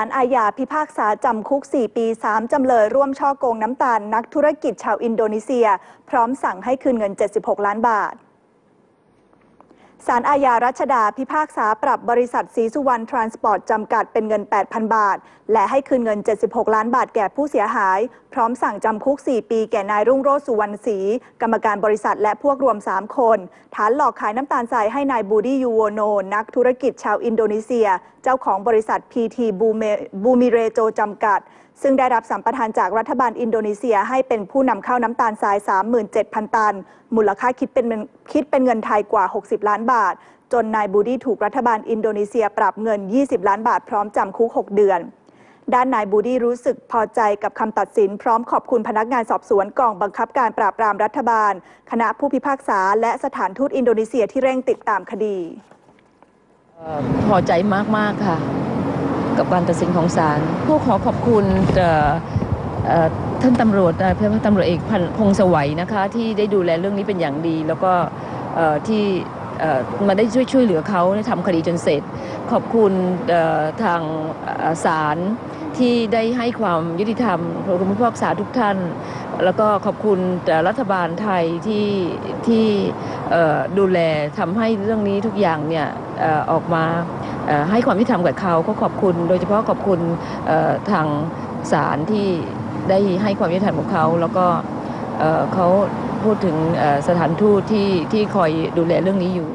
ารอาญาพิพากษาจำคุก 4 ปี 3 จำเลยร่วมฉ้อโกงน้ำตาล นักธุรกิจชาวอินโดนีเซีย พร้อมสั่งให้คืนเงิน 76 ล้านบาท ศาลอาญารัชดาพิพากษาปรับบริษัทสีสุวรรณทรานสปอร์ตจำกัดเป็นเงิน 8,000 บาท และให้คืนเงิน 76 ล้านบาทแก่ผู้เสียหาย พร้อมสั่งจำคุก 4 ปีแก่นายรุ่งโรจน์สุวรรณศรีกรรมการบริษัทและพวกรวม 3 คน ฐานหลอกขายน้ำตาลทรายให้นายบูดี้ยูโวโน นักธุรกิจชาวอินโดนีเซีย เจ้าของบริษัท PT บูมิเรโจจำกัด ซึ่งได้รับสัมปทานจากรัฐบาลอินโดนีเซียให้เป็นผู้นำเข้าน้ำตาลทราย 37,000 ตัน มูลค่าคิดเป็นคิดเป็นเงินไทยกว่า 60 ล้านบาท จนนายบูดี้ถูกรัฐบาลอินโดนีเซียปรับเงิน 20 ล้านบาทพร้อมจำคุก 6 เดือน ด้านนายบูดี้รู้สึกพอใจกับคำตัดสิน พร้อมขอบคุณพนักงานสอบสวนกองบังคับการปราบปรามรัฐบาล คณะผู้พิพากษา และสถานทูตอินโดนีเซียที่เร่งติดตามคดี พอใจมากๆค่ะ กับการตัดสินของศาลผู้ขอขอบคุณท่านตำรวจเพื่อนตำรวจเอกพงศวัยนะคะ ที่ได้ดูแลเรื่องนี้เป็นอย่างดี แล้วก็ที่มาได้ช่วยช่วยเหลือเขาทำคดีจนเสร็จ ขอบคุณทางศาลที่ได้ให้ความยุติธรรมคุณผู้พิพากษาทุกท่าน แล้วก็ขอบคุณรัฐบาลไทยที่ที่ดูแลทำให้เรื่องนี้ทุกอย่างเนี่ยออกมา ให้ความยุติธรรมกับเขาก็ขอบคุณ โดยเฉพาะขอบคุณทางศาลที่ได้ให้ความยุติธรรมกับเขา แล้วก็เขาพูดถึงสถานทูตที่ที่คอยดูแลเรื่องนี้อยู่